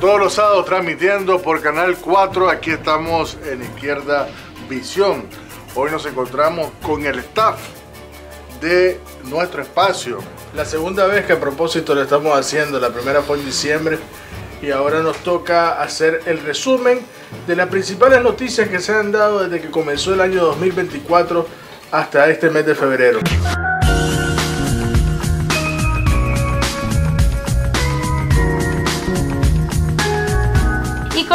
todos los sábados transmitiendo por Canal 4. Aquí estamos en Izquierda Visión. Hoy nos encontramos con el staff de nuestro espacio. La segunda vez que a propósito lo estamos haciendo, la primera fue en diciembre y ahora nos toca hacer el resumen de las principales noticias que se han dado desde que comenzó el año 2024 hasta este mes de febrero.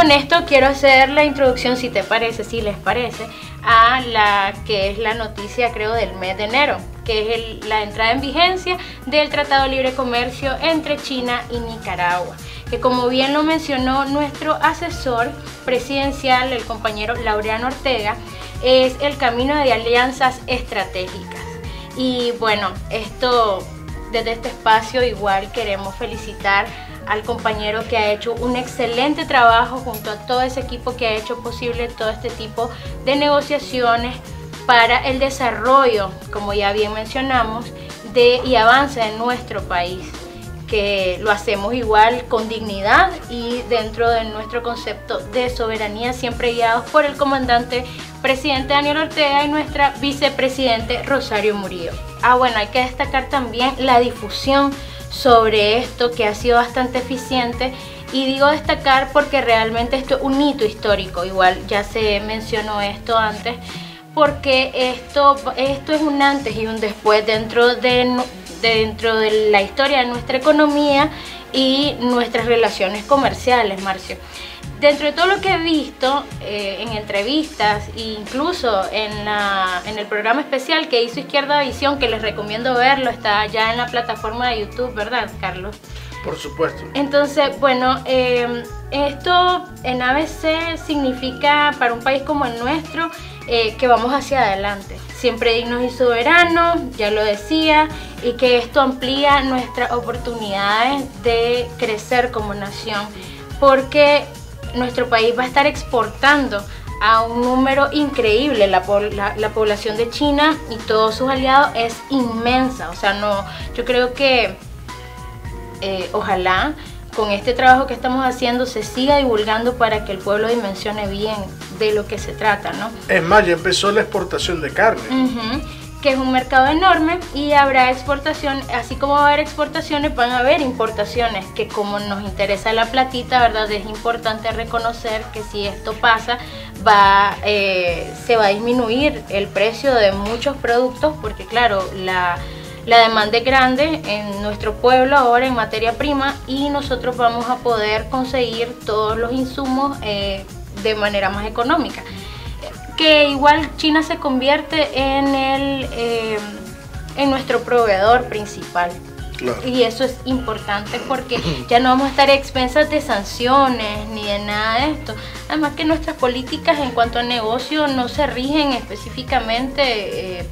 Con esto quiero hacer la introducción, si te parece, si les parece, a la que es la noticia, creo, del mes de enero, que es la entrada en vigencia del Tratado de Libre Comercio entre China y Nicaragua que como bien lo mencionó nuestro asesor presidencial, el compañero Laureano Ortega, es el camino de alianzas estratégicas. Y bueno, esto desde este espacio igual queremos felicitar al compañero que ha hecho un excelente trabajo junto a todo ese equipo que ha hecho posible todo este tipo de negociaciones para el desarrollo, como ya bien mencionamos, de, y avance en nuestro país que lo hacemos igual con dignidad y dentro de nuestro concepto de soberanía, siempre guiados por el comandante presidente Daniel Ortega y nuestra vicepresidente Rosario Murillo. Ah, bueno, hay que destacar también la difusión sobre esto que ha sido bastante eficiente y digo destacar porque realmente esto es un hito histórico, igual ya se mencionó esto antes, porque esto, esto es un antes y un después dentro de dentro de la historia de nuestra economía y nuestras relaciones comerciales, Marcio. Dentro de todo lo que he visto eh, en entrevistas e incluso en, en, el programa especial que hizo Izquierda Visión, que les recomiendo verlo, está ya en la plataforma de YouTube, ¿verdad, Carlos? Por supuesto. Entonces, bueno, eh, esto en ABC significa para un país como el nuestro eh, que vamos hacia adelante, siempre dignos y soberanos, ya lo decía, y que esto amplía nuestras oportunidades de crecer como nación, porque nuestro país va a estar exportando a un número increíble. La, población de China y todos sus aliados es inmensa. O sea, no, yo creo que eh, ojalá con este trabajo que estamos haciendo se siga divulgando para que el pueblo dimensione bien de lo que se trata, ¿no? Es más, ya empezó la exportación de carne. Que es un mercado enorme y habrá exportación, así como va a haber exportaciones, van a haber importaciones, que como nos interesa la platita, ¿verdad? Es importante reconocer que si esto pasa, va, eh, se va a disminuir el precio de muchos productos, porque claro, la la demanda es grande en nuestro pueblo ahora en materia prima y nosotros vamos a poder conseguir todos los insumos eh, de manera más económica. Que igual China se convierte en, el, eh, en nuestro proveedor principal. Y eso es importante porque ya no vamos a estar expensas de sanciones ni de nada de esto. Además que nuestras políticas en cuanto a negocio no se rigen específicamente eh,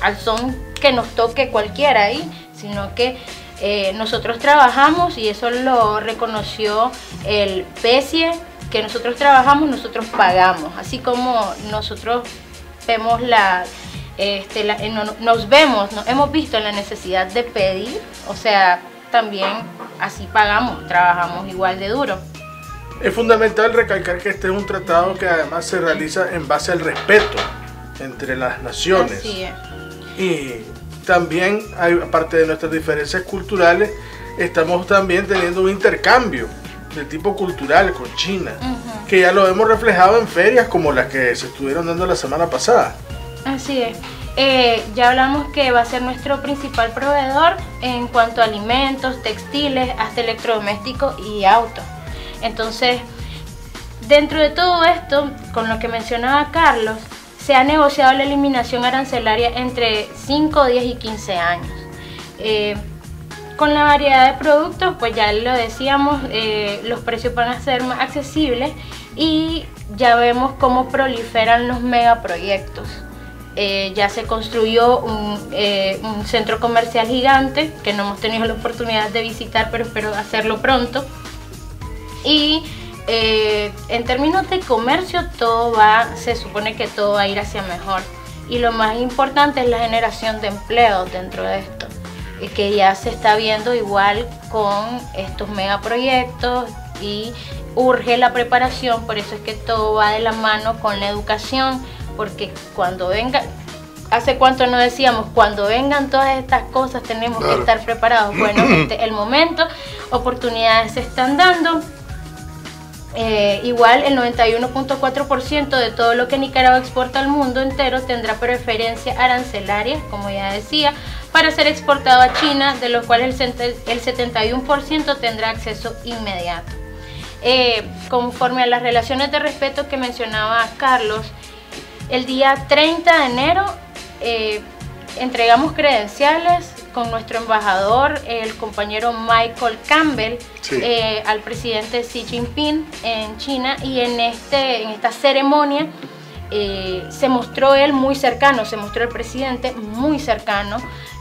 al son que nos toque cualquiera ahí, sino que eh, nosotros trabajamos y eso lo reconoció el PESIE, que nosotros trabajamos, nosotros pagamos, así como nosotros vemos la, este, eh, nos vemos, hemos visto la necesidad de pedir, o sea, también así pagamos, trabajamos igual de duro. Es fundamental recalcar que este es un tratado que además se realiza en base al respeto entre las naciones. Así es. Y también, hay, aparte de nuestras diferencias culturales, estamos también teniendo un intercambio de tipo cultural con China, que ya lo hemos reflejado en ferias como las que se estuvieron dando la semana pasada. Así es. Eh, ya hablamos que va a ser nuestro principal proveedor en cuanto a alimentos, textiles, hasta electrodomésticos y autos. Entonces, dentro de todo esto, con lo que mencionaba Carlos, se ha negociado la eliminación arancelaria entre 5, 10 y 15 años. Eh, con la variedad de productos, pues ya lo decíamos, eh, los precios van a ser más accesibles y ya vemos cómo proliferan los megaproyectos. Eh, ya se construyó un, un, centro comercial gigante que no hemos tenido la oportunidad de visitar, pero espero hacerlo pronto. Y eh, en términos de comercio todo va, se supone que todo va a ir hacia mejor. Y lo más importante es la generación de empleo dentro de esto, que ya se está viendo igual con estos megaproyectos y urge la preparación, por eso es que todo va de la mano con la educación, porque cuando venga, hace cuánto no decíamos, cuando vengan todas estas cosas tenemos que estar preparados. Bueno, este, el momento, oportunidades se están dando. Eh, igual el 91.4% de todo lo que Nicaragua exporta al mundo entero tendrá preferencia arancelaria, como ya decía, para ser exportado a China, de los cuales el 71% tendrá acceso inmediato. Eh, conforme a las relaciones de respeto que mencionaba Carlos, el día 30 de enero eh, entregamos credenciales con nuestro embajador, el compañero Michael Campbell, eh, al presidente Xi Jinping en China. Y en, este, en esta ceremonia se mostró él muy cercano, se mostró el presidente muy cercano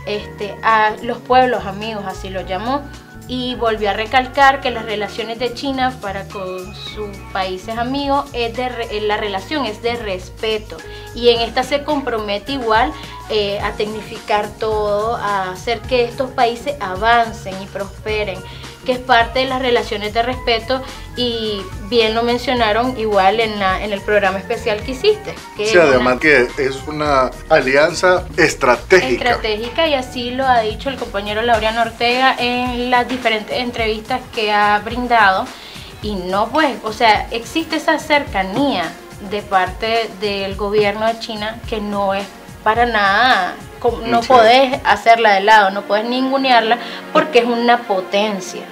este, a los pueblos amigos, así lo llamó y volvió a recalcar que las relaciones de China para con sus países amigos es de eh, la relación es de respeto. Y en esta se compromete igual eh, a tecnificar todo, a hacer que estos países avancen y prosperen que es parte de las relaciones de respeto y bien lo mencionaron igual en, la, en el programa especial que hiciste. Que sí, además que es una alianza estratégica. Estratégica y así lo ha dicho el compañero Laureano Ortega en las diferentes entrevistas que ha brindado. Y no pues, o sea, existe esa cercanía de parte del gobierno de China que no es para nada no podés hacerla de lado, no podés ningunearla porque es una potencia.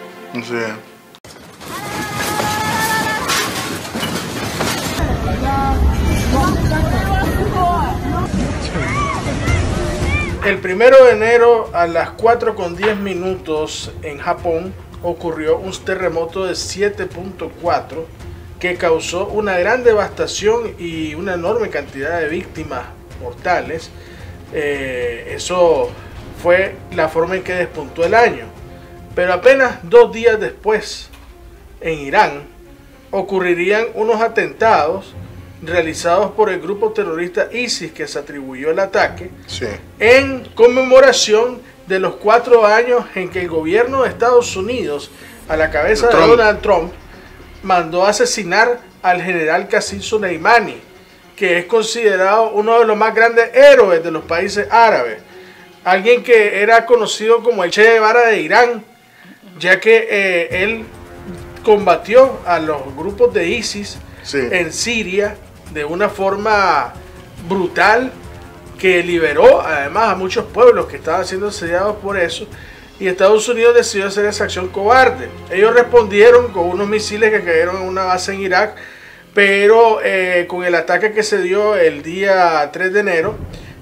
El primero de enero a las 4 con 10 minutos en Japón ocurrió un terremoto de 7.4 que causó una gran devastación y una enorme cantidad de víctimas mortales eh, eso fue la forma en que despuntó el año. Pero apenas dos días después, en Irán, ocurrirían unos atentados realizados por el grupo terrorista ISIS que se atribuyó el ataque en conmemoración de los cuatro años en que el gobierno de Estados Unidos, a la cabeza de Donald Trump, mandó asesinar al general Qasem Soleimani, que es considerado uno de los más grandes héroes de los países árabes. Alguien que era conocido como el Che Guevara de Irán, ya que eh, él combatió a los grupos de ISIS en Siria de una forma brutal que liberó además a muchos pueblos que estaban siendo asediados por eso y Estados Unidos decidió hacer esa acción cobarde. Ellos respondieron con unos misiles que cayeron en una base en Irak pero eh, con el ataque que se dio el día 3 de enero,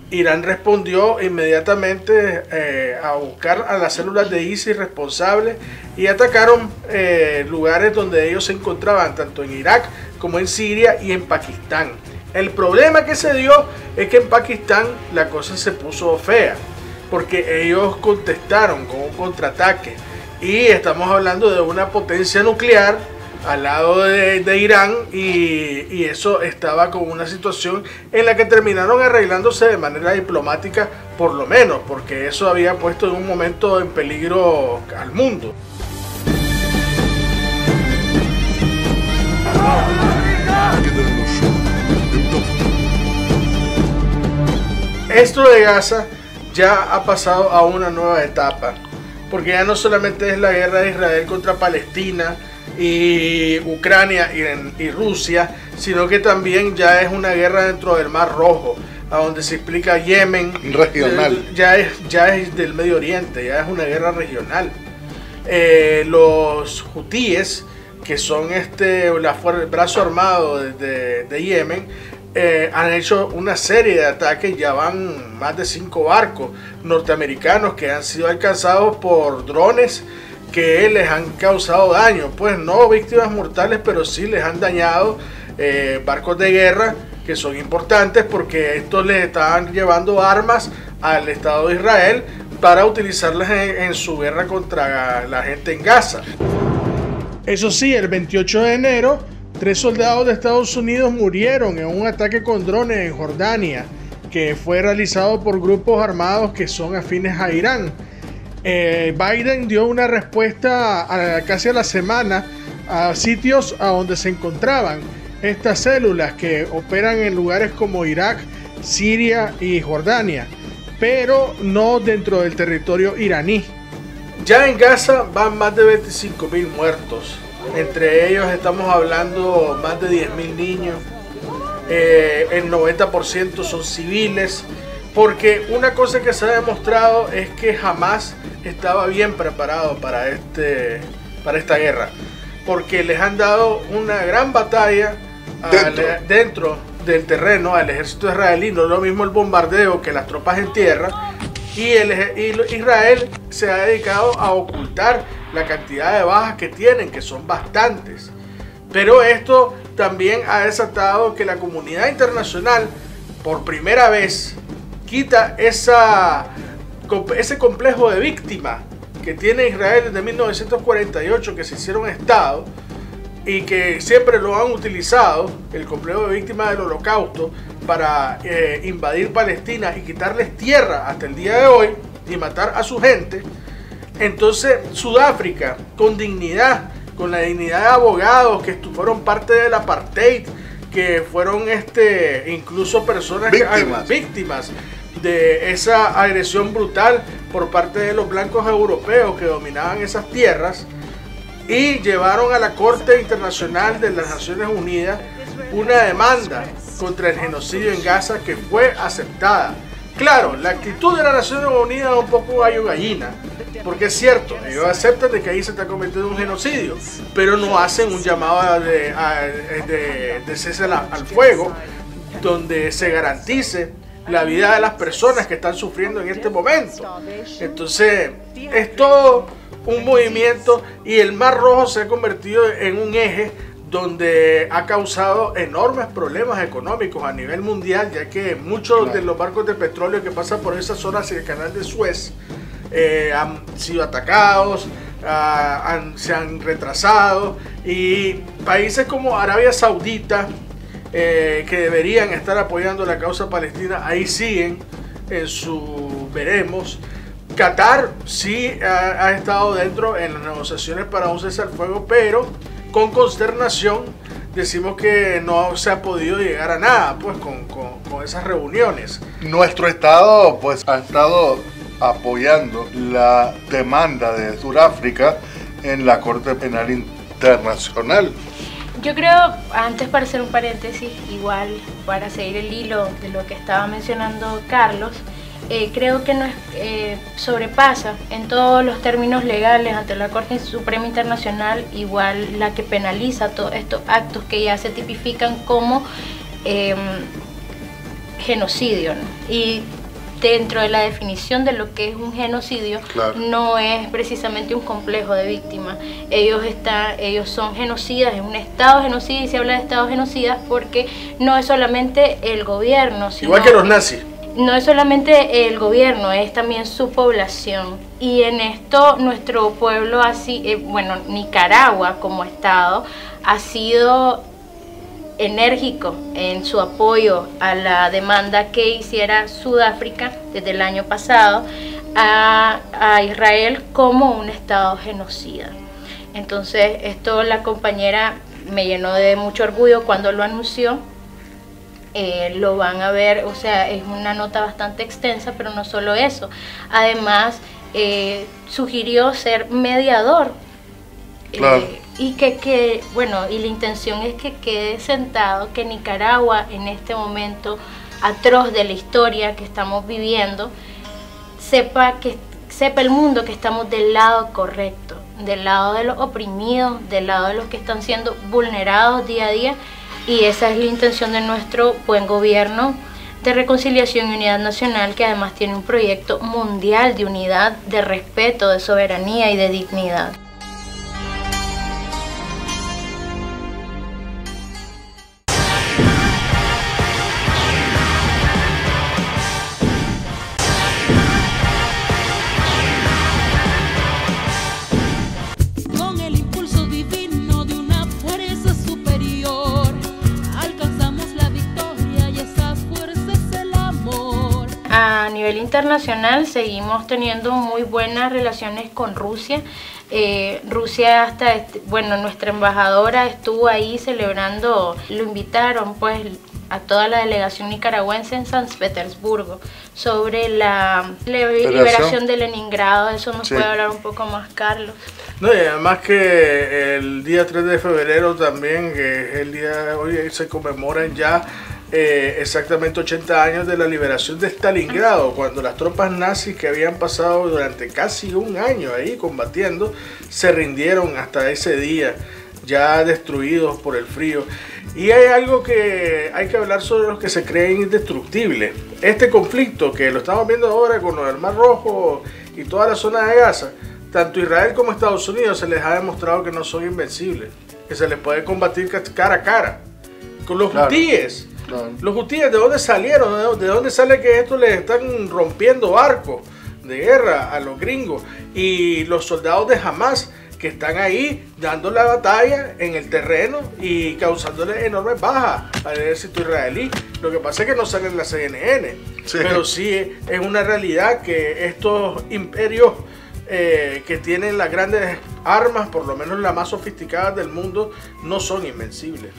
Irán respondió inmediatamente eh, a buscar a las células de ISIS responsables y atacaron eh, lugares donde ellos se encontraban, tanto en Irak como en Siria y en Pakistán. El problema que se dio es que en Pakistán la cosa se puso fea, porque ellos contestaron con un contraataque y estamos hablando de una potencia nuclear al lado de, Irán y, eso estaba con una situación en la que terminaron arreglándose de manera diplomática por lo menos, porque eso había puesto en un momento en peligro al mundo. Esto de Gaza ya ha pasado a una nueva etapa, porque ya no solamente es la guerra de Israel contra Palestina, y Ucrania y, Rusia, sino que también ya es una guerra dentro del Mar Rojo, a donde se explica Yemen. Regional. ya, es, ya es del Medio Oriente, ya es una guerra regional. Eh, los hutíes, que son este, la el brazo armado de, de, Yemen, eh, han hecho una serie de ataques, ya van más de cinco barcos norteamericanos que han sido alcanzados por drones que les han causado daño. Pues no víctimas mortales, pero sí les han dañado eh, barcos de guerra que son importantes porque estos les estaban llevando armas al Estado de Israel para utilizarlas en, su guerra contra la gente en Gaza. Eso sí, el 28 de enero, tres soldados de Estados Unidos murieron en un ataque con drones en Jordania, que fue realizado por grupos armados que son afines a Irán. Eh, Biden dio una respuesta casi a la semana a sitios a donde se encontraban estas células que operan en lugares como Irak, Siria y Jordania, pero no dentro del territorio iraní. Ya en Gaza van más de 25 mil muertos. Entre ellos estamos hablando más de 10 mil niños. Eh, el 90% son civiles. Porque una cosa que se ha demostrado es que jamás estaba bien preparado para, este, para esta guerra. Porque les han dado una gran batalla dentro. del terreno al ejército israelí. No es lo mismo el bombardeo que las tropas en tierra. Y, el, y Israel se ha dedicado a ocultar la cantidad de bajas que tienen, que son bastantes. Pero esto también ha desatado que la comunidad internacional, por primera vez, quita esa, ese complejo de víctima que tiene Israel desde 1948, que se hicieron Estado, y que siempre lo han utilizado, el complejo de víctimas del holocausto, para eh, invadir Palestina y quitarles tierra hasta el día de hoy y matar a su gente. Entonces Sudáfrica, con dignidad, con la dignidad de abogados que fueron parte del apartheid, que fueron este, incluso personas víctimas. víctimas de esa agresión brutal por parte de los blancos europeos que dominaban esas tierras, y llevaron a la Corte Internacional de las Naciones Unidas una demanda contra el genocidio en Gaza que fue aceptada. Claro, la actitud de las Naciones Unidas es un poco gallo gallina, porque es cierto, ellos aceptan de que ahí se está cometiendo un genocidio, pero no hacen un llamado de, de, cese al fuego donde se garantice la vida de las personas que están sufriendo en este momento. Entonces, es todo un movimiento y el Mar Rojo se ha convertido en un eje donde ha causado enormes problemas económicos a nivel mundial, ya que muchos de los barcos de petróleo que pasan por esa zona hacia el canal de Suez eh, han sido atacados, ah, se han retrasado y países como Arabia Saudita, eh, que deberían estar apoyando la causa palestina, ahí siguen en su veremos. Qatar sí ha, estado dentro en las negociaciones para un cese al fuego, pero con consternación decimos que no se ha podido llegar a nada pues con, con, esas reuniones. Nuestro Estado pues ha estado apoyando la demanda de Sudáfrica en la Corte Penal Internacional. Yo creo, antes para hacer un paréntesis, igual para seguir el hilo de lo que estaba mencionando Carlos, eh, creo que nos eh, sobrepasa en todos los términos legales ante la Corte Suprema Internacional, igual la que penaliza todos estos actos que ya se tipifican como em, genocidio. Y dentro de la definición de lo que es un genocidio, no es precisamente un complejo de víctimas. Ellos, está, ellos son genocidas, es un Estado genocida y se habla de Estado genocida porque no es solamente el gobierno. Sino Igual que los nazis no es solamente el gobierno, es también su población. Y en esto nuestro pueblo, así, eh, bueno, Nicaragua como Estado, ha sido enérgico en su apoyo a la demanda que hiciera Sudáfrica desde el año pasado a, Israel como un Estado genocida. Entonces, esto la compañera me llenó de mucho orgullo cuando lo anunció eh, lo van a ver, o sea, es una nota bastante extensa, pero no solo eso. Además, eh, sugirió ser mediador. Eh, y que, que, bueno, y la intención es que quede sentado que Nicaragua en este momento atroz de la historia que estamos viviendo, sepa que sepa el mundo que estamos del lado correcto, del lado de los oprimidos, del lado de los que están siendo vulnerados día a día y esa es la intención de nuestro buen gobierno de reconciliación y unidad nacional que además tiene un proyecto mundial de unidad, de respeto, de soberanía y de dignidad. Internacional seguimos teniendo muy buenas relaciones con Rusia. Eh, Rusia hasta, este, bueno, nuestra embajadora estuvo ahí celebrando, lo invitaron pues a toda la delegación nicaragüense en San Petersburgo sobre la liberación de Leningrado. Eso nos puede hablar un poco más, Carlos. No, y además que el día 3 de febrero también, que es el día, hoy se conmemoran ya eh, exactamente 80 años de la liberación de Stalingrado, cuando las tropas nazis que habían pasado durante casi un año ahí combatiendo, se rindieron hasta ese día, ya destruidos por el frío. Y hay algo que hay que hablar sobre los que se creen indestructibles. Este conflicto que lo estamos viendo ahora con el Mar Rojo y toda la zona de Gaza, tanto Israel como Estados Unidos se les ha demostrado que no son invencibles, que se les puede combatir cara a cara. Con los hutíes, los hutíes, ¿de dónde salieron? ¿De dónde sale que esto les están rompiendo barcos de guerra a los gringos? Y los soldados de Hamas que están ahí dando la batalla en el terreno y causándole enormes bajas al ejército israelí. Lo que pasa es que no sale en la CNN, pero sí es una realidad que estos imperios eh, que tienen las grandes armas, por lo menos las más sofisticadas del mundo, no son invencibles.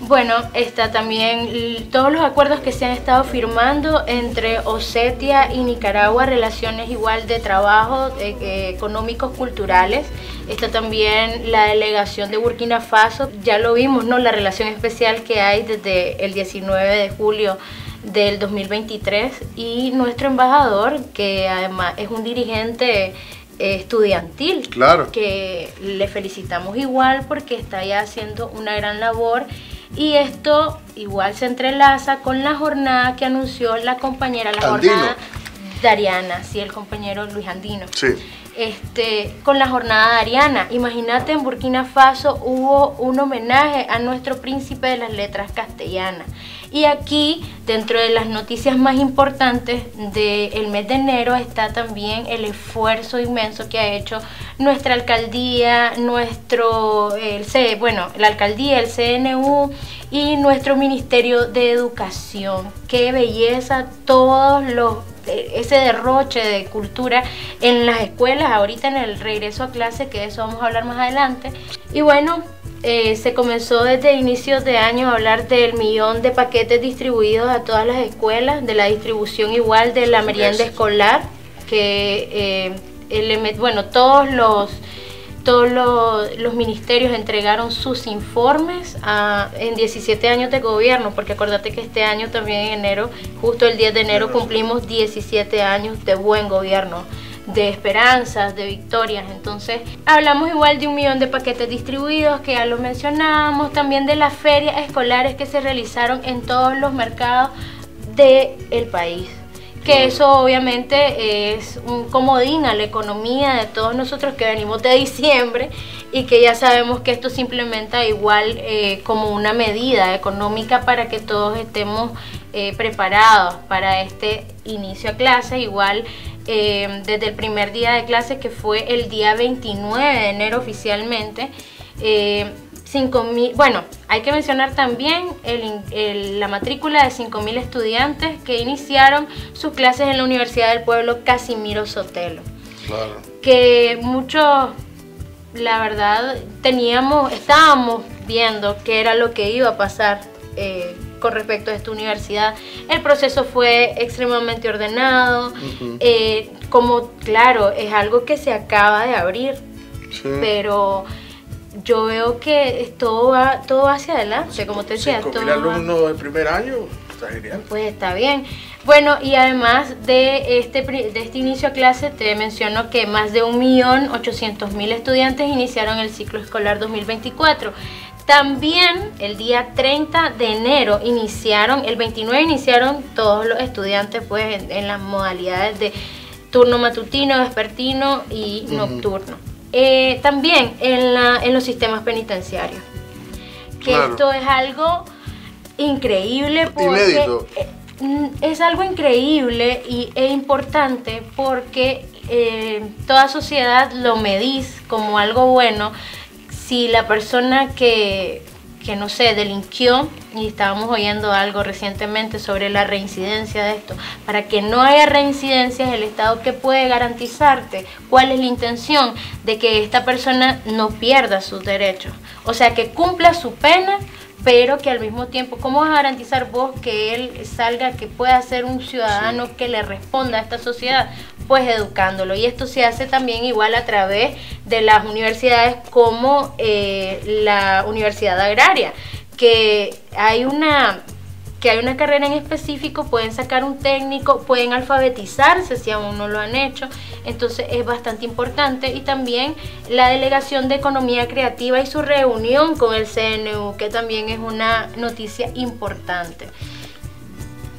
Bueno, está también todos los acuerdos que se han estado firmando entre Osetia y Nicaragua, relaciones igual de trabajo, económicos, culturales. Está también la delegación de Burkina Faso, ya lo vimos, ¿no? La relación especial que hay desde el 19 de julio del 2023 y nuestro embajador, que además es un dirigente estudiantil, claro. que le felicitamos igual porque está ya haciendo una gran labor y esto igual se entrelaza con la jornada que anunció la compañera, la jornada Dariana, sí, el compañero Luis Andino. Sí. Este, con la jornada Ariana. Imagínate, en Burkina Faso hubo un homenaje a nuestro príncipe de las letras castellanas. Y aquí, dentro de las noticias más importantes del mes de enero, está también el esfuerzo inmenso que ha hecho nuestra alcaldía, nuestro, el bueno, la alcaldía, el CNU y nuestro Ministerio de Educación. Qué belleza todos los ese derroche de cultura en las escuelas, ahorita en el regreso a clase, que de eso vamos a hablar más adelante. Y bueno, eh, se comenzó desde inicios de año a hablar del millón de paquetes distribuidos a todas las escuelas, de la distribución igual de la merienda escolar, que eh, bueno, todos los todos los, ministerios entregaron sus informes en 17 años de gobierno, porque acuérdate que este año también en enero, justo el 10 de enero, cumplimos 17 años de buen gobierno de esperanzas, de victorias. Entonces, hablamos igual de un millón de paquetes distribuidos, que ya lo mencionábamos, también de las ferias escolares que se realizaron en todos los mercados del el país. Que eso obviamente es un comodín a la economía de todos nosotros que venimos de diciembre y que ya sabemos que esto se implementa igual eh, como una medida económica para que todos estemos eh, preparados para este inicio a clase. Igual eh, desde el primer día de clase, que fue el día 29 de enero oficialmente. Eh, bueno, hay que mencionar también la matrícula de 5.000 estudiantes que iniciaron sus clases en la Universidad del Pueblo Casimiro Sotelo. Claro. Que muchos, la verdad, teníamos, estábamos viendo qué era lo que iba a pasar eh, con respecto a esta universidad. El proceso fue extremadamente ordenado, eh, como claro, es algo que se acaba de abrir, pero yo veo que todo va, todo hacia adelante, como te decía. Todo alumnos del primer año, está genial. Pues está bien. Bueno, y además de este, de este inicio a clase, te menciono que más de 1.800.000 estudiantes iniciaron el ciclo escolar 2024. También el día 30 de enero iniciaron, el 29 iniciaron todos los estudiantes pues en, las modalidades de turno matutino, vespertino y nocturno. Eh, también en, la, en los sistemas penitenciarios. Que esto es algo increíble porque eh, es algo increíble y es importante porque eh, toda sociedad lo medís como algo bueno. Si la persona que, que no sé, delinquió y estábamos oyendo algo recientemente sobre la reincidencia de esto. Para que no haya reincidencias, el Estado que puede garantizarte cuál es la intención de que esta persona no pierda sus derechos. O sea, que cumpla su pena, pero que al mismo tiempo, ¿cómo vas a garantizar vos que él salga, que pueda ser un ciudadano que le responda a esta sociedad? Pues educándolo. Y esto se hace también igual a través de las universidades como eh, la Universidad Agraria, que hay una que hay una carrera en específico, pueden sacar un técnico, pueden alfabetizarse si aún no lo han hecho, entonces es bastante importante y también la delegación de economía creativa y su reunión con el CNU, que también es una noticia importante.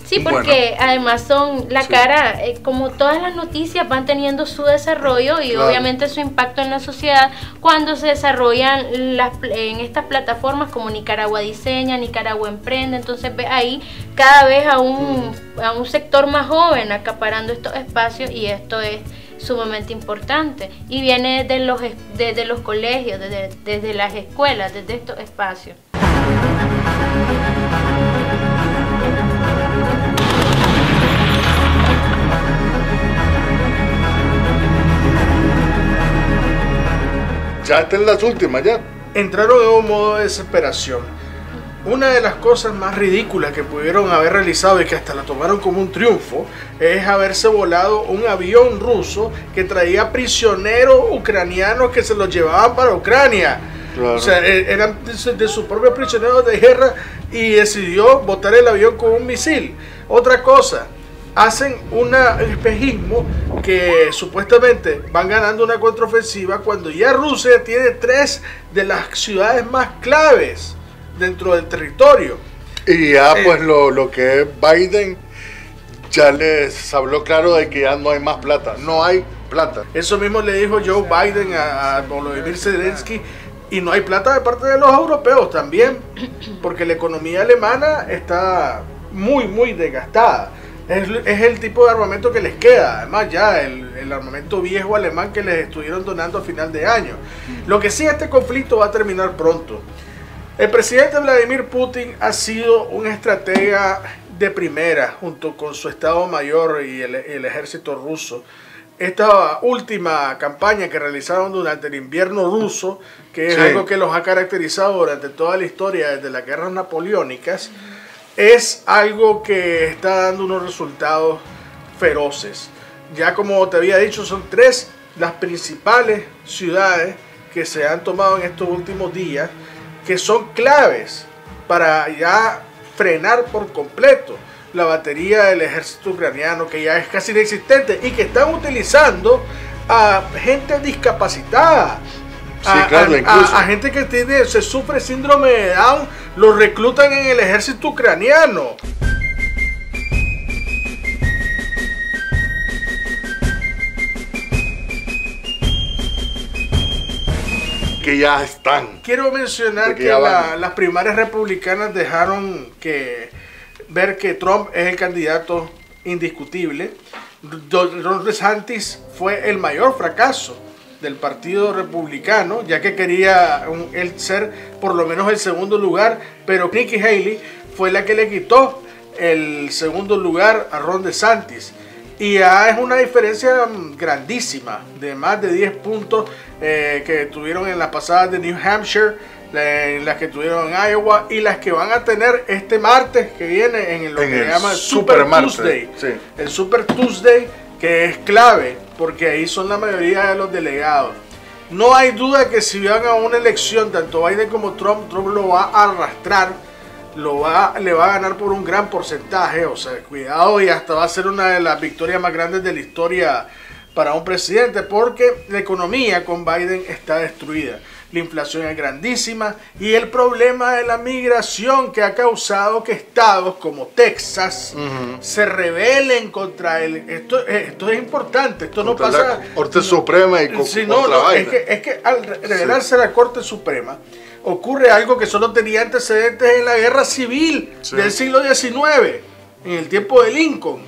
Sí, porque además son la cara, eh, como todas las noticias van teniendo su desarrollo y obviamente su impacto en la sociedad cuando se desarrollan las, en estas plataformas como Nicaragua Diseña, Nicaragua Emprende, entonces ve ahí cada vez a un, a un sector más joven acaparando estos espacios y esto es sumamente importante. Y viene de los, desde los colegios, desde, desde las escuelas, desde estos espacios. Ya están las últimas, ya. Entraron en un modo de desesperación. Una de las cosas más ridículas que pudieron haber realizado y que hasta la tomaron como un triunfo es haberse volado un avión ruso que traía prisioneros ucranianos que se los llevaban para Ucrania. O sea, e-, eran de sus propios prisioneros de guerra y decidió botar el avión con un misil. Otra cosa, hacen un espejismo que supuestamente van ganando una contraofensiva cuando ya Rusia tiene tres de las ciudades más claves dentro del territorio. Y ya eh, pues lo, lo que es Biden ya les habló claro de que ya no hay más plata, no hay plata. Eso mismo le dijo Joe Biden a, Volodymyr Zelensky y no hay plata de parte de los europeos también, porque la economía alemana está muy, muy desgastada. Es, el tipo de armamento que les queda. Además, ya el, armamento viejo alemán que les estuvieron donando a final de año. Lo que sí, este conflicto va a terminar pronto. El presidente Vladimir Putin ha sido un estratega de primera junto con su Estado Mayor y el, ejército ruso. Esta última campaña que realizaron durante el invierno ruso, que es algo que los ha caracterizado durante toda la historia desde las guerras napoleónicas, es algo que está dando unos resultados feroces. Ya como te había dicho, son tres las principales ciudades que se han tomado en estos últimos días, que son claves para ya frenar por completo la batería del ejército ucraniano, que ya es casi inexistente y que están utilizando a gente discapacitada, a, gente que tiene, se sufre síndrome de Down, los reclutan en el ejército ucraniano. Que ya están. Quiero mencionar que, las primarias republicanas dejaron que ver que Trump es el candidato indiscutible. Ron DeSantis fue el mayor fracaso del Partido Republicano, ya que quería él ser por lo menos el segundo lugar, pero Nikki Haley fue la que le quitó el segundo lugar a Ron DeSantis. Y ya es una diferencia grandísima, de más de 10 puntos eh, que tuvieron en las pasadas de New Hampshire, en las que tuvieron en Iowa y las que van a tener este martes que viene en lo que se llama Super, Tuesday. El Super Tuesday que es clave porque ahí son la mayoría de los delegados. No hay duda que si van a una elección, tanto Biden como Trump, Trump lo va a arrastrar, lo va, le va a ganar por un gran porcentaje. O sea, cuidado y hasta va a ser una de las victorias más grandes de la historia para un presidente, porque la economía con Biden está destruida la inflación es grandísima y el problema de la migración que ha causado que estados como Texas se rebelen contra él. Esto, esto es importante, esto no pasa... La Corte Suprema y si no, no, es, que, es que al revelarse la Corte Suprema ocurre algo que solo tenía antecedentes en la guerra civil del siglo XIX, en el tiempo de Lincoln.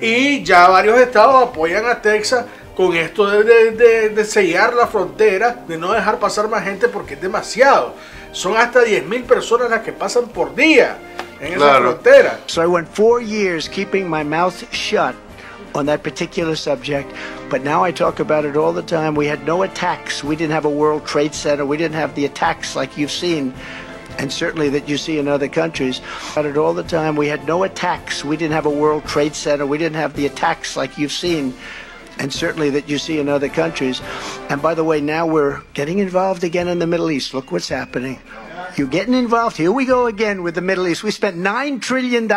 Y ya varios estados apoyan a Texas con esto de, de, de, sellar la frontera, de no dejar pasar más gente porque es demasiado. Son hasta 10.000 personas las que pasan por día en esa frontera. So I went four years keeping my mouth shut on that particular subject, but now I talk about it all the time. We had no attacks. We didn't have a World Trade Center. We didn't have the attacks like you've seen and certainly that you see in other countries. About it all the time. We had no attacks. We didn't have a World Trade Center. We didn't have the attacks like you've seen and certainly that you see in other countries. And by the way, now we're getting involved again in the Middle East. Look what's happening. You're getting involved. Here we go again with the Middle East. We spent $9 trillion,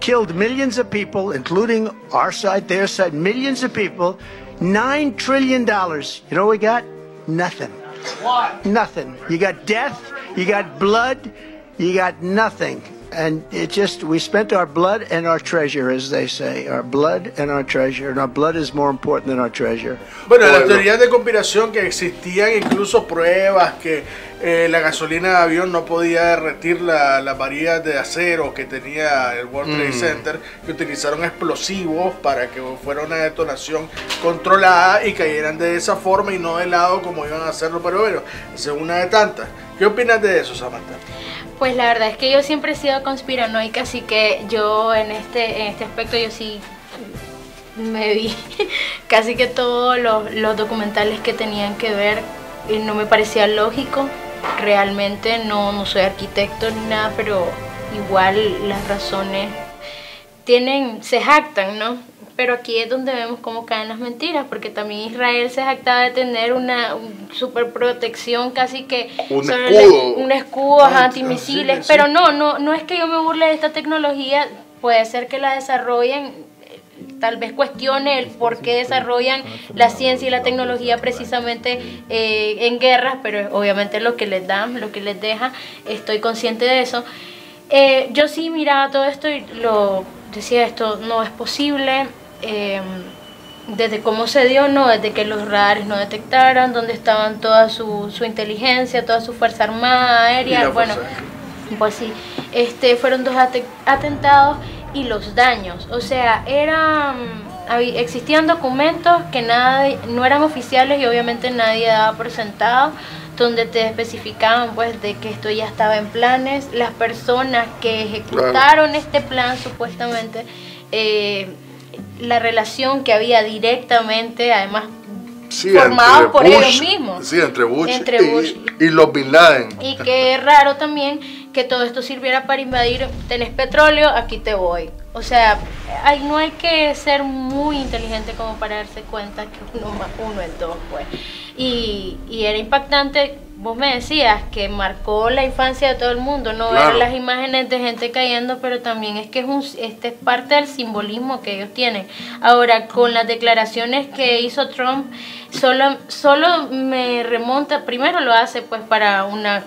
killed millions of people, including our side, their side, millions of people. $9 trillion. You know what we got? Nothing. What? Nothing. You got death, you got blood, you got nothing. And it just we spent our blood and our treasure, as they say, our blood and our treasure, and our blood is more important than our treasure. Bueno, las teorías de conspiración que existían incluso pruebas que eh, la gasolina de avión no podía derretir las la varillas de acero que tenía el World Trade mm. Center, que utilizaron explosivos para que fuera una detonación controlada y cayeran de esa forma y no de lado como iban a hacerlo, pero bueno, es una de tantas. ¿Qué opinas de eso, Samantha? Pues la verdad es que yo siempre he sido conspiranoica, así que yo en este, en este aspecto yo sí me vi casi que todos los, documentales que tenían que ver y no me parecía lógico. Realmente no, no soy arquitecto ni nada, pero igual las razones tienen, se jactan, ¿no? Pero aquí es donde vemos cómo caen las mentiras, porque también Israel se jactaba de tener una super protección, casi que un escudo, un escudo antimisiles. Pero no, no, no es que yo me burle de esta tecnología, puede ser que la desarrollen, tal vez cuestione el por qué desarrollan la ciencia y la tecnología precisamente eh, en guerras, pero obviamente lo que les dan, lo que les deja, estoy consciente de eso. Eh, yo sí miraba todo esto y lo decía esto no es posible Em, desde cómo se dio, no, desde que los radares no detectaran, dónde estaban toda su, su inteligencia, toda su fuerza armada aérea, bueno, pues sí, este, fueron dos atentados y los daños, o sea, eran, existían documentos que nada, no eran oficiales y obviamente nadie daba por sentado, donde te especificaban pues de que esto ya estaba en planes, las personas que ejecutaron este plan supuestamente, eh, la relación que había directamente, además formada por ellos mismos. Sí, entre Bush, y, los Bin Laden. Y que es raro también que todo esto sirviera para invadir, tenés petróleo, aquí te voy. O sea, hay, no hay que ser muy inteligente como para darse cuenta que uno más uno es dos, pues. Y, y era impactante vos me decías que marcó la infancia de todo el mundo, no ver las imágenes de gente cayendo, pero también es que es un, este es parte del simbolismo que ellos tienen. Ahora, con las declaraciones que hizo Trump, solo, solo me remonta, primero lo hace pues para una,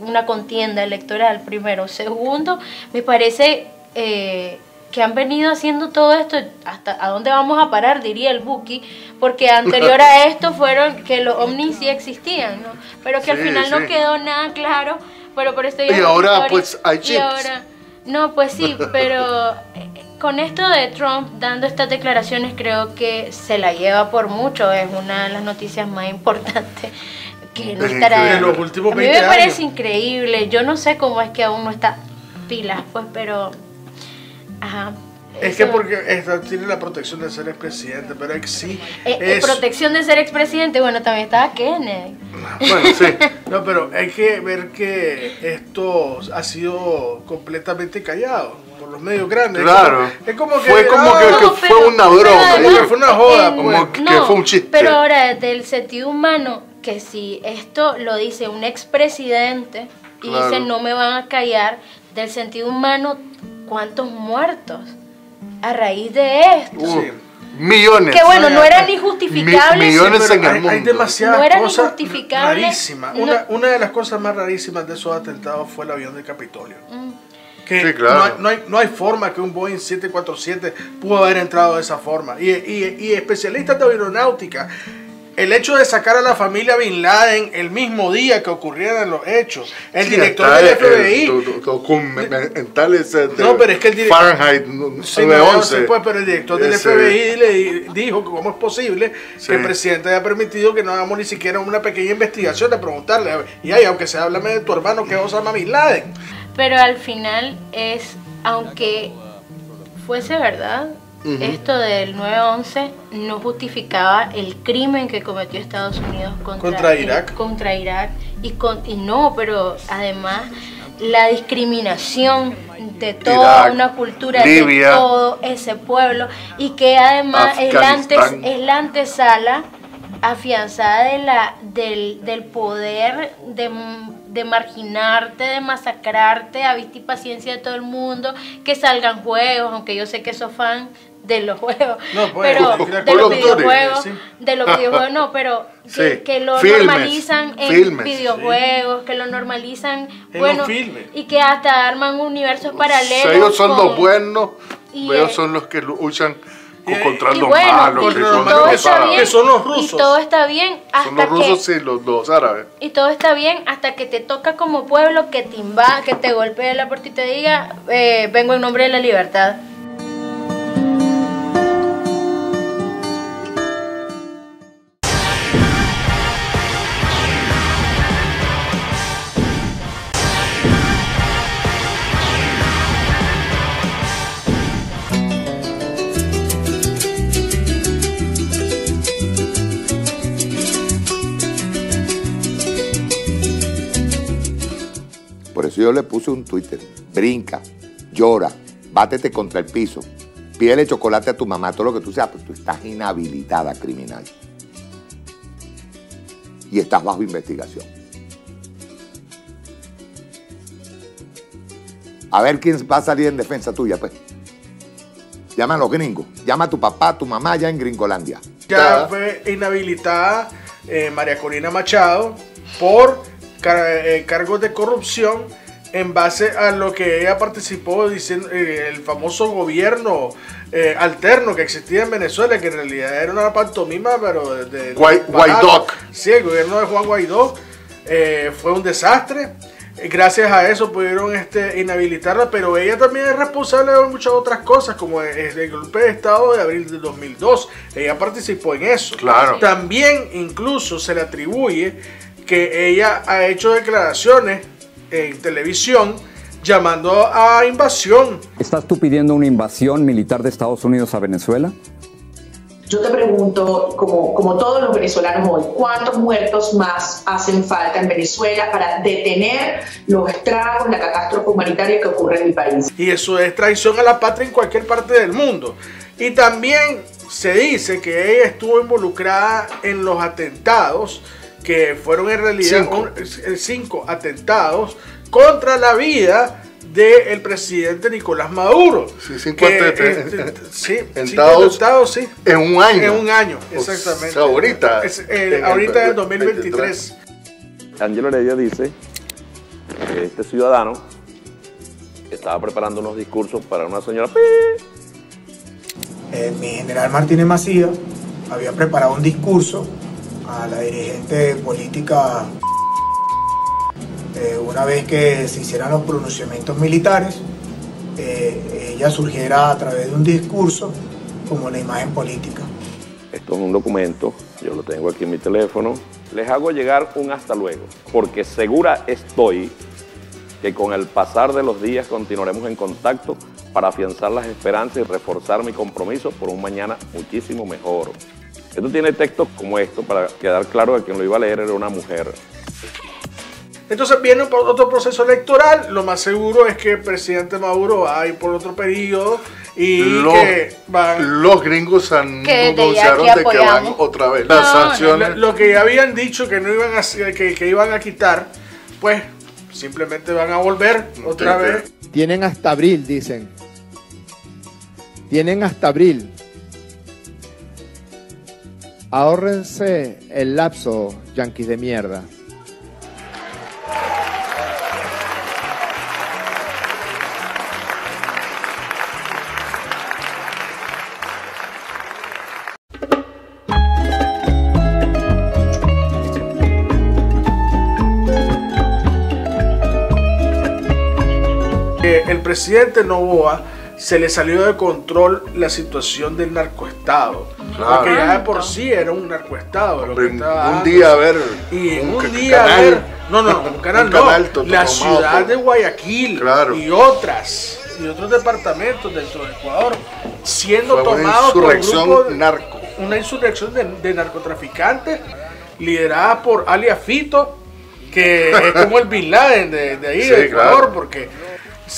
una contienda electoral, primero. Segundo, me parece... Eh, que han venido haciendo todo esto, hasta a dónde vamos a parar, diría el Buki, porque anterior a esto fueron que los ovnis sí existían, ¿no? Pero que al final no quedó nada claro, pero por esto ya... Y ahora pues hay chips. no, pues sí, pero eh, con esto de Trump dando estas declaraciones creo que se la lleva por mucho, es una de las noticias más importantes que no estará en los últimos A mí me parece increíble, yo no sé cómo es que aún no está pilas, pues, pero Ajá. Es que porque tiene la protección de ser expresidente, pero sí. Eh, eh, es... Protección de ser expresidente, bueno, también estaba Kennedy. Bueno, sí. No, pero hay que ver que esto ha sido completamente callado por los medios grandes. Claro. Es como, que. Fue como que, fue una broma. fue una joda. Como pues. que, fue un chiste. Pero ahora, del sentido humano, que si esto lo dice un expresidente y dice no me van a callar, del sentido humano cuántos muertos a raíz de esto. millones. Que bueno, no eran ni justificables. millones en el mundo. Hay demasiadas cosas rarísimas. Una, una, de las cosas más rarísimas de esos atentados fue el avión de Capitolio. Mm. Que no, hay, no, hay, no, hay, forma que un Boeing 747 pudo haber entrado de esa forma. Y, y, y especialistas de aeronáutica el hecho de sacar a la familia Bin Laden el mismo día que ocurrieran los hechos, el Sí, director del el- FBI, do- do- documentales de No, pero es que el dire- Fahrenheit Sí, no, 911. sí, pues, pero el director del Ese- FBI le di- dijo que cómo es posible Sí. que el presidente haya permitido que no hagamos ni siquiera una pequeña investigación de preguntarle, a ver, y ay, aunque sea, háblame de tu hermano que es Osama Bin Laden. Pero al final es, aunque fuese verdad, esto del 9-11 no justificaba el crimen que cometió Estados Unidos contra, Contra Irak. contra Irak. Y, con, y no, pero además la discriminación de toda Irak, una cultura, Libia. de todo ese pueblo, y que además es la, antes, es la antesala afianzada de la, del, del poder de, de marginarte, de masacrarte, a vista y paciencia de todo el mundo, que salgan juegos, aunque yo sé que sos fan de los juegos, No, pues, pero de los videojuegos, sí. de los videojuegos no, pero que, Sí, que lo filmes, normalizan en filmes, videojuegos, que lo normalizan, En bueno, y que hasta arman universos paralelos. ellos son con- los buenos, y, ellos son los que luchan contra los bueno, malos. y que son los los malos todo que está árabes. bien, que son los y rusos. todo está bien hasta Son los que rusos y los dos árabes. y todo está bien hasta que te toca como pueblo que te inva, que te golpee la puerta y te diga eh, vengo en nombre de la libertad. Yo le puse un Twitter. Brinca, llora, bátete contra el piso, pídele chocolate a tu mamá, todo lo que tú seas, pero tú estás inhabilitada criminal. Y estás bajo investigación. A ver quién va a salir en defensa tuya, pues. Llama a los gringos. Llama a tu papá, a tu mamá ya en Gringolandia. Ya Ya. fue inhabilitada eh, María Corina Machado por car- eh, cargos de corrupción en base a lo que ella participó diciendo eh, el famoso gobierno eh, alterno que existía en Venezuela, que en realidad era una pantomima, pero de, de-. Guaidó. Sí, el gobierno de Juan Guaidó eh, fue un desastre. Eh, Gracias a eso pudieron este, inhabilitarla, pero ella también es responsable de muchas otras cosas, como el, el golpe de Estado de abril de 2002. Ella participó en eso. Claro. También incluso se le atribuye que ella ha hecho declaraciones en televisión llamando a invasión. ¿Estás tú pidiendo una invasión militar de Estados Unidos a Venezuela? Yo te pregunto, como, como todos los venezolanos hoy, ¿cuántos muertos más hacen falta en Venezuela para detener los estragos, la catástrofe humanitaria que ocurre en mi país? Y eso es traición a la patria en cualquier parte del mundo. Y también se dice que ella estuvo involucrada en los atentados, que fueron en realidad Cinco. un- eh, cinco atentados contra la vida del presidente Nicolás Maduro. Sí, cinco Que, atentados. eh, sí, cinco Atentados atentados, sí. En un año. En un año, O exactamente. sea, ahorita. Es, eh, en el ahorita en el 2023. 2023. Angelo Heredia dice que este ciudadano estaba preparando unos discursos para una señora Eh, mi general Martínez Macías había preparado un discurso a la dirigente política eh, una vez que se hicieran los pronunciamientos militares, eh, ella surgiera a través de un discurso como la imagen política. Esto es un documento, yo lo tengo aquí en mi teléfono. Les hago llegar un hasta luego, porque segura estoy que con el pasar de los días continuaremos en contacto para afianzar las esperanzas y reforzar mi compromiso por un mañana muchísimo mejor. Esto tiene textos como esto para quedar claro que quien lo iba a leer era una mujer. Entonces viene un- otro proceso electoral. Lo más seguro es que el presidente Maduro va a ir por otro periodo y Los, que van. los gringos han Que anunciaron de que van otra vez. Las no, sanciones. Lo, lo que ya habían dicho que no iban a que, que iban a quitar, pues simplemente van a volver otra vez. Tienen hasta abril, dicen. Tienen hasta abril. Ahórrense el lapso, yanquis de mierda. el presidente Novoa se le salió de control la situación del narcoestado. Claro. Porque ya de por sí era un narcoestado. lo que Hombre, estaba un día a ver. Y en un, día canal. ver. No, no, un canal Un no. canal to- la tomado ciudad por- de Guayaquil Claro. y otras. Y otros departamentos dentro de Ecuador siendo Fue una tomados por insurrección grupos de- narco. Una insurrección de, de narcotraficantes liderada por alias Fito, que es como el Bin Laden de, de ahí, Sí, de Ecuador, claro. porque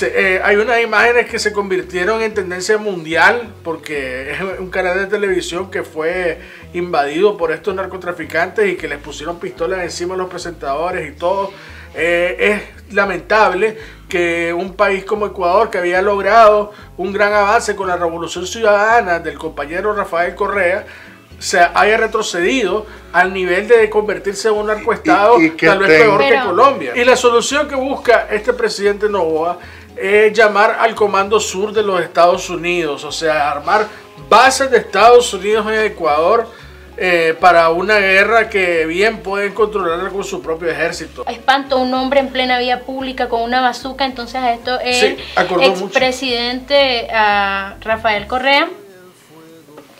eh, hay unas imágenes que se convirtieron en tendencia mundial porque es un canal de televisión que fue invadido por estos narcotraficantes y que les pusieron pistolas encima a los presentadores y todo. Eh, es lamentable que un país como Ecuador, que había logrado un gran avance con la revolución ciudadana del compañero Rafael Correa, se haya retrocedido al nivel de convertirse en un narcoestado Y- y que tal vez peor que Colombia. Y la solución que busca este presidente Novoa es llamar al Comando Sur de los Estados Unidos, o sea, armar bases de Estados Unidos en Ecuador eh, para una guerra que bien pueden controlar con su propio ejército. espanto un hombre en plena vía pública con una bazuca, entonces a esto el Sí, expresidente Rafael Correa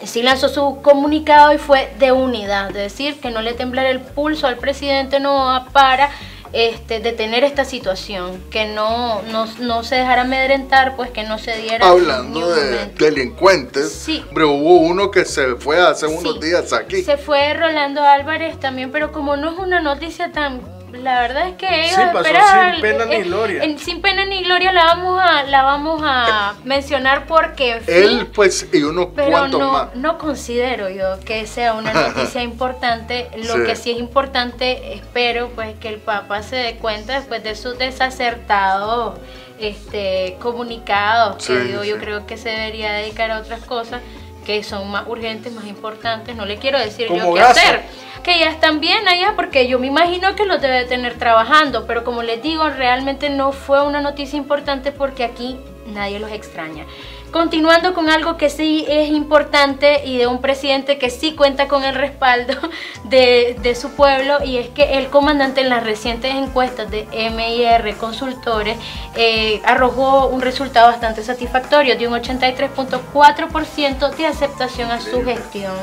sí lanzó su comunicado y fue de unidad, es decir, que no le temblara el pulso al presidente Novoa para este, detener esta situación, que no, no, no se dejara amedrentar, pues que no se diera Hablando de delincuentes, Sí. hombre, hubo uno que se fue hace unos Sí. días aquí. Se fue Rolando Álvarez también, pero como no es una noticia tan... La verdad es que ellos Sí, pasó esperaban- sin pena ni gloria. en- sin pena ni gloria la vamos a, la vamos a mencionar porque, en fin, Él, pues, y unos pero cuantos no, más. no considero yo que sea una noticia importante. Lo Sí. que sí es importante, espero pues que el Papa se dé cuenta después de sus desacertados este, comunicados, que Sí, digo, yo creo que se debería dedicar a otras cosas que son más urgentes, más importantes. No le quiero decir yo qué hacer. Que ya están bien allá, porque yo me imagino que los debe tener trabajando, pero como les digo, realmente no fue una noticia importante porque aquí nadie los extraña. Continuando con algo que sí es importante y de un presidente que sí cuenta con el respaldo de, de su pueblo y es que el comandante en las recientes encuestas de MIR Consultores eh, arrojó un resultado bastante satisfactorio de un 83.4% de aceptación a su gestión.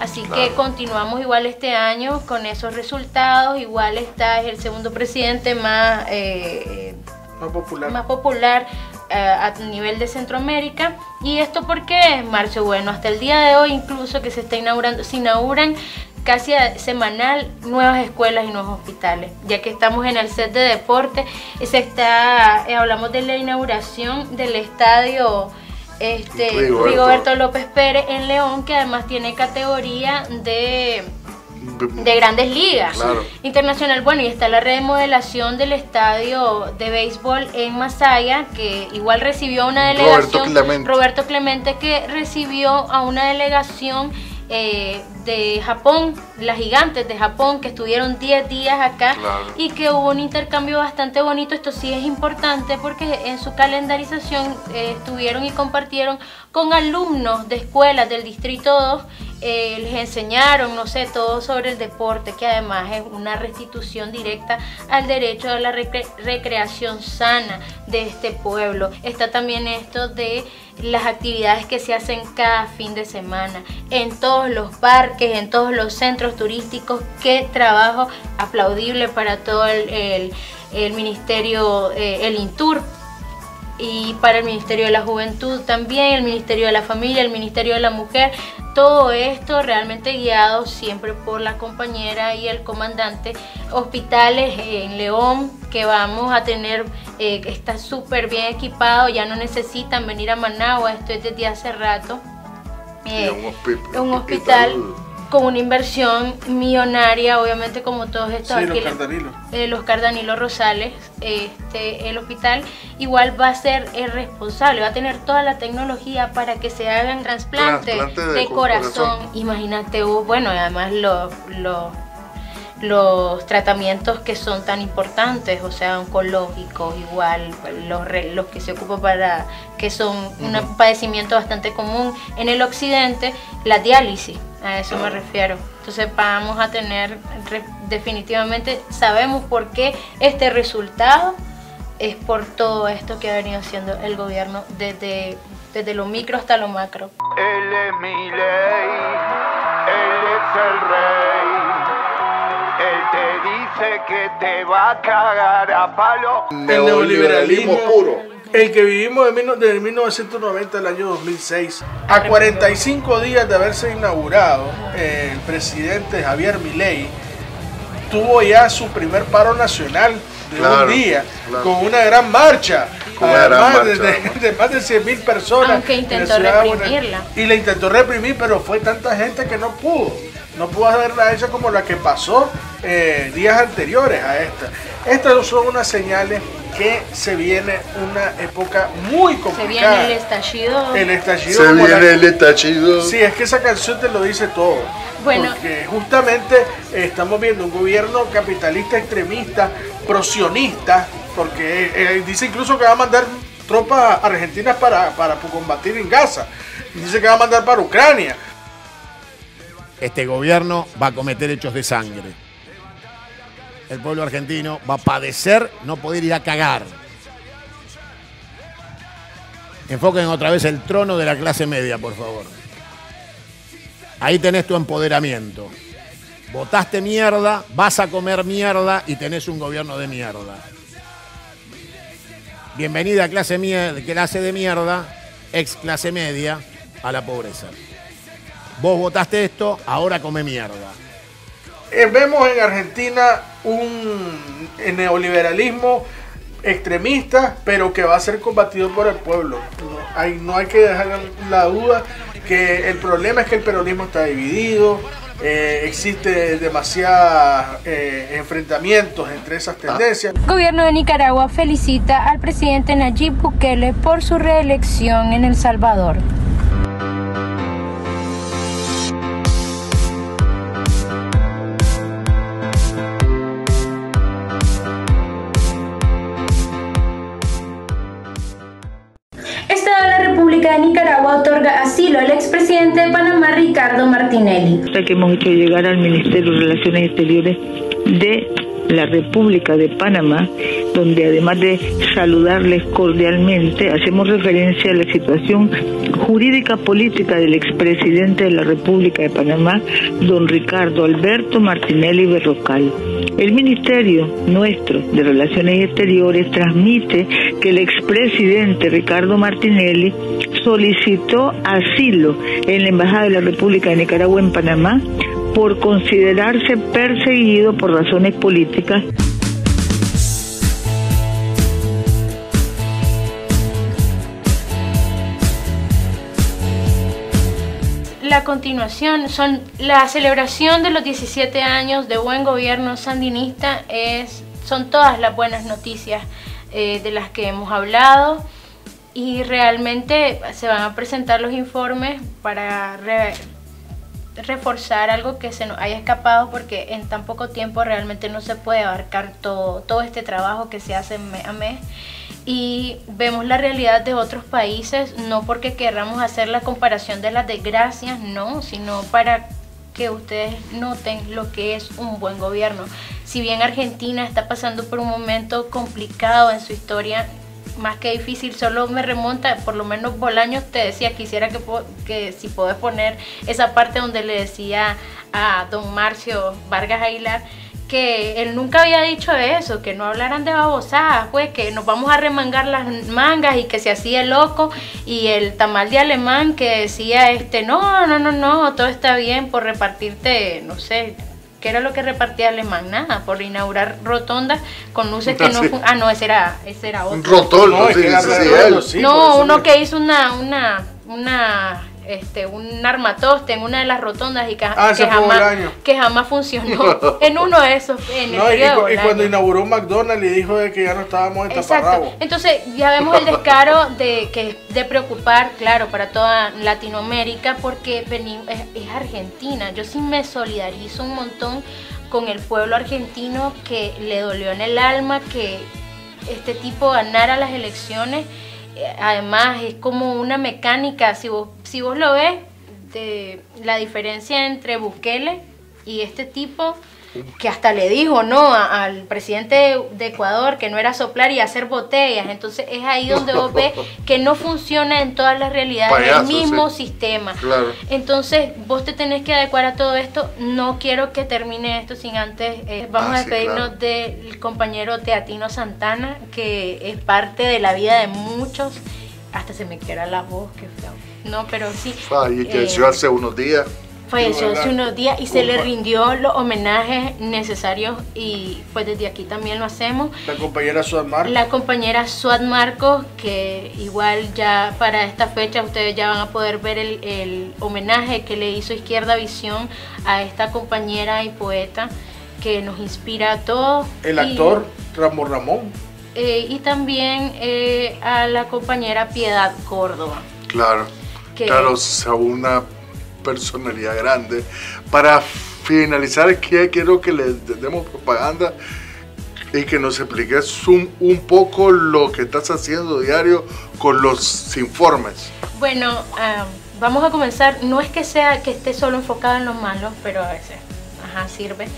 Así que continuamos igual este año con esos resultados. Igual está es el segundo presidente más eh, Más popular. más popular eh, a nivel de Centroamérica. ¿Y esto porque Marcio? Bueno, hasta el día de hoy incluso que se está inaugurando, se inauguran casi semanal nuevas escuelas y nuevos hospitales, ya que estamos en el set de deporte, se está, eh, hablamos de la inauguración del estadio este, Rigoberto. Rigoberto López Pérez en León, que además tiene categoría de de grandes ligas Claro. internacional. Bueno, y está la remodelación del estadio de béisbol en Masaya, que igual recibió una Roberto delegación. Clemente. Roberto Clemente, que recibió a una delegación eh, de Japón, las gigantes de Japón, que estuvieron 10 días acá Claro. y que hubo un intercambio bastante bonito. Esto sí es importante porque en su calendarización eh, estuvieron y compartieron con alumnos de escuelas del Distrito 2. Eh, les enseñaron, no sé, todo sobre el deporte, que además es una restitución directa al derecho a la recre- recreación sana de este pueblo. Está también esto de las actividades que se hacen cada fin de semana en todos los parques, en todos los centros turísticos. Qué trabajo aplaudible para todo el ministerio, eh, el INTUR y para el Ministerio de la Juventud también, el Ministerio de la Familia, el Ministerio de la Mujer, todo esto realmente guiado siempre por la compañera y el comandante. Hospitales en León que vamos a tener, eh, está súper bien equipado, ya no necesitan venir a Managua, esto es desde hace rato. Eh, un hospi- un hospital con una inversión millonaria, obviamente como todos estos Sí, los aquí, Cardanilos. eh, los Cardanilo Rosales, este, el hospital igual va a ser el responsable, va a tener toda la tecnología para que se hagan trasplantes Trasplante de, de corazón. corazón. Imagínate, oh, bueno, además los los los tratamientos que son tan importantes, o sea, oncológicos, igual, los, re- los que se ocupan para, que son un padecimiento bastante común en el occidente, la diálisis, a eso me refiero. Entonces vamos a tener, re- definitivamente, sabemos por qué este resultado es por todo esto que ha venido haciendo el gobierno desde, desde lo micro hasta lo macro. Él es mi ley, él es el rey. Él te dice que te va a cagar a palo. El neoliberalismo puro. El que vivimos de, mil- desde 1990 al año 2006. A 45 días de haberse inaugurado, el presidente Javier Milei tuvo ya su primer paro nacional de Claro, un día, claro. con una gran marcha. Con una gran además de, más de 100 mil personas. Aunque intentó reprimirla. Y la intentó reprimir, pero fue tanta gente que no pudo. No pudo hacerla hecha como la que pasó eh, días anteriores a esta. Estas son unas señales que se viene una época muy Se complicada. viene el estallido. El estallido Se la- viene el estallido. Sí, es que esa canción te lo dice todo. Bueno. Porque justamente eh, estamos viendo un gobierno capitalista extremista, prosionista, porque eh, dice incluso que va a mandar tropas argentinas para, para combatir en Gaza. Dice que va a mandar para Ucrania. Este gobierno va a cometer hechos de sangre. El pueblo argentino va a padecer no poder ir a cagar. Enfoquen otra vez el trono de la clase media, por favor. Ahí tenés tu empoderamiento. Votaste mierda, vas a comer mierda y tenés un gobierno de mierda. Bienvenida clase, clase de mierda, ex clase media, a la pobreza. Vos votaste esto, ahora come mierda. Eh, vemos en Argentina un neoliberalismo extremista, pero que va a ser combatido por el pueblo. No hay, no hay que dejar la duda que el problema es que el peronismo está dividido, eh, existe demasiados eh, enfrentamientos entre esas tendencias. Gobierno de Nicaragua felicita al presidente Nayib Bukele por su reelección en El Salvador. Que hemos hecho llegar al Ministerio de Relaciones Exteriores de la República de Panamá, donde además de saludarles cordialmente, hacemos referencia a la situación jurídica política del expresidente de la República de Panamá, don Ricardo Alberto Martinelli Berrocal. El Ministerio nuestro de Relaciones Exteriores transmite que el expresidente Ricardo Martinelli solicitó asilo en la Embajada de la República de Nicaragua en Panamá por considerarse perseguido por razones políticas. La continuación son la celebración de los 17 años de buen gobierno sandinista es son todas las buenas noticias eh, de las que hemos hablado y realmente se van a presentar los informes para re- reforzar algo que se nos haya escapado porque en tan poco tiempo realmente no se puede abarcar todo, todo este trabajo que se hace mes a mes y vemos la realidad de otros países, no porque queramos hacer la comparación de las desgracias, no, sino para que ustedes noten lo que es un buen gobierno. Si bien Argentina está pasando por un momento complicado en su historia, más que difícil, solo me remonta, por lo menos Bolaños te decía, quisiera que, que si podés poner esa parte donde le decía a don Marcio Vargas Aguilar, que él nunca había dicho eso, que no hablaran de babosadas, pues que nos vamos a remangar las mangas y que se hacía el loco y el tamal de alemán que decía este, no, no, no, no, todo está bien por repartirte, no sé, ¿qué era lo que repartía alemán? Nada, por inaugurar rotondas con luces que no, ah, no, ese era, ese era otro. Rotondo, No, sí, sí, no, uno me- que hizo una, una, una, este, un armatoste en una de las rotondas y que, Ah, que jamás, que jamás funcionó. en uno de esos, en el y, de y cuando inauguró McDonald's y dijo de que ya no estábamos en Exacto. Entonces ya vemos el descaro de que de preocupar, claro, para toda Latinoamérica porque veni- es, es Argentina. Yo sí me solidarizo un montón con el pueblo argentino que le dolió en el alma que este tipo ganara las elecciones. Además es como una mecánica, si vos, si vos lo ves, de la diferencia entre Bukele Y este tipo que hasta le dijo no a- al presidente de Ecuador que no era soplar y hacer botellas. Entonces es ahí donde vos ves que no funciona en todas las realidades Payaso, el mismo sí. sistema. Claro. Entonces vos te tenés que adecuar a todo esto. No quiero que termine esto sin antes. eh, vamos Ah, a sí, despedirnos claro. del compañero Teatino Santana, que es parte de la vida de muchos. Hasta se me quiera la voz, que. No, pero sí. Falleció eh, hace unos días. Falleció hace unos días y se le rindió los homenajes necesarios y pues desde aquí también lo hacemos. La compañera Suadmar. La compañera Suad Marcos, que igual ya para esta fecha ustedes ya van a poder ver el, el homenaje que le hizo Izquierda Visión a esta compañera y poeta que nos inspira a todos. El Y- actor Ramón Ramón. eh, y también eh, a la compañera Piedad Córdoba. Claro. Que- Claro, o sea, una personalidad grande. Para finalizar, que- quiero que le demos propaganda y que nos expliques un, un poco lo que estás haciendo diario con los informes. Bueno, ah, vamos a comenzar. No es que sea que esté solo enfocado en lo malo, pero a veces ajá, sirve.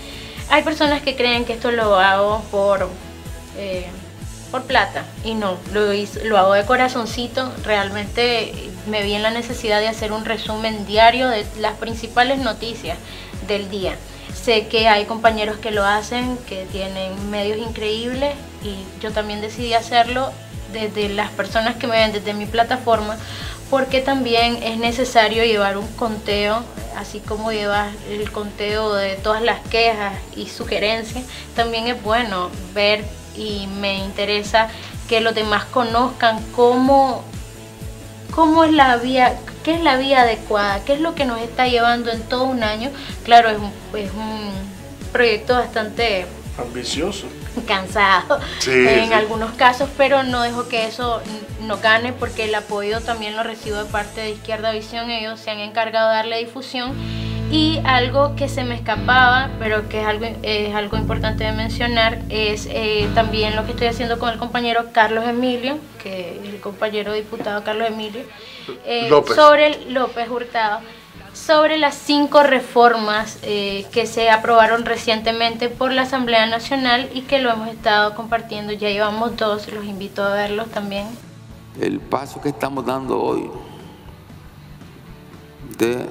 Hay personas que creen que esto lo hago por, eh, por plata y no, lo, lo hago de corazoncito. Realmente me vi en la necesidad de hacer un resumen diario de las principales noticias del día. Sé que hay compañeros que lo hacen, que tienen medios increíbles y yo también decidí hacerlo desde las personas que me ven desde mi plataforma porque también es necesario llevar un conteo, así como llevas el conteo de todas las quejas y sugerencias, también es bueno ver y me interesa que los demás conozcan cómo, cómo es la vía, qué es la vía adecuada, qué es lo que nos está llevando en todo un año. Claro, es un, es un proyecto bastante Ambicioso. cansado Sí, en sí. algunos casos, pero no dejo que eso no gane porque el apoyo también lo recibo de parte de Izquierda Visión, ellos se han encargado de darle difusión y algo que se me escapaba, pero que es algo, es algo importante de mencionar, es eh, también lo que estoy haciendo con el compañero Carlos Emilio, que es el compañero diputado Carlos Emilio, eh, López. sobre el- López Hurtado sobre las cinco reformas eh, que se aprobaron recientemente por la Asamblea Nacional y que lo hemos estado compartiendo. Ya llevamos dos, los invito a verlos también. el paso que estamos dando hoy de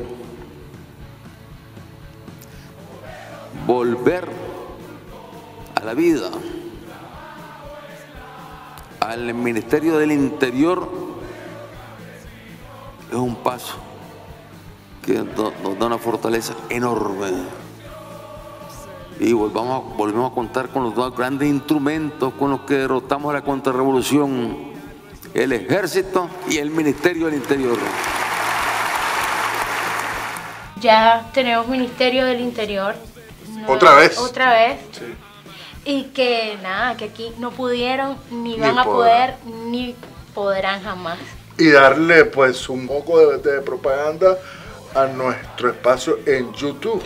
volver a la vida al Ministerio del Interior es un paso que nos da una fortaleza enorme. Y volvamos, volvemos a contar con los dos grandes instrumentos con los que derrotamos la contrarrevolución, el ejército y el Ministerio del Interior. Ya tenemos Ministerio del Interior. ¿Otra vez? Otra vez. Y que nada, que aquí no pudieron, ni Ni van a podrán. poder, ni podrán jamás. Y darle pues un poco de, de propaganda a nuestro espacio en YouTube.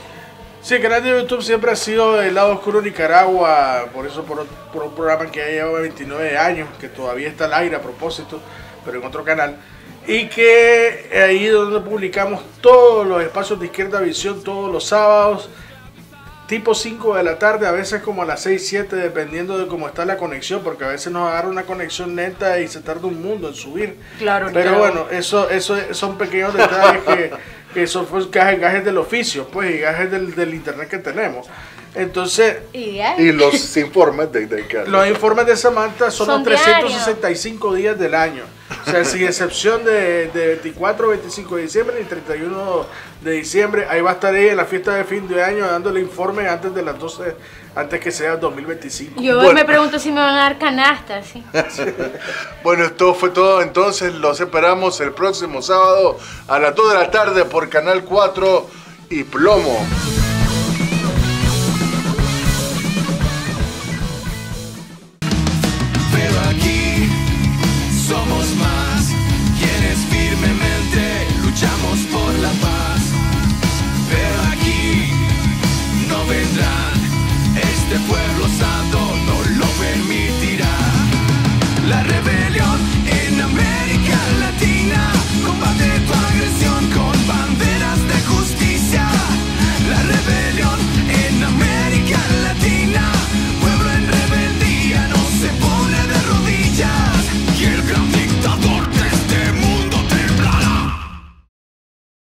Sí, el canal de YouTube siempre ha sido el lado oscuro de Nicaragua, por eso por, por un programa que ya lleva 29 años, que todavía está al aire a propósito, pero en otro canal. Y que ahí es donde publicamos todos los espacios de Izquierda Visión todos los sábados, tipo 5 de la tarde, a veces como a las 6, 7, dependiendo de cómo está la conexión, porque a veces nos agarra una conexión lenta y se tarda un mundo en subir. Claro, Pero claro. bueno, eso, eso son pequeños detalles que, que son pues, gajes, gajes del oficio, pues, y gajes del, del internet que tenemos. Entonces, Y, los informes de, de los informes de Samantha son, Son los 365 días del año. O sea, sin excepción de, de 24, 25 de diciembre y 31 de diciembre. Ahí va a estar ella en la fiesta de fin de año dándole informe antes de las 12, antes que sea 2025. Yo Bueno. me pregunto si me van a dar canastas. ¿sí? Bueno, esto fue todo entonces. Los esperamos el próximo sábado a las 2 de la tarde por Canal 4 y Plomo.